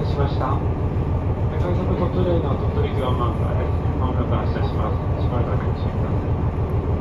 待しました。快速鳥取レの鳥取九ンマンカーです。まもなく発車します。しばらくお待ちください。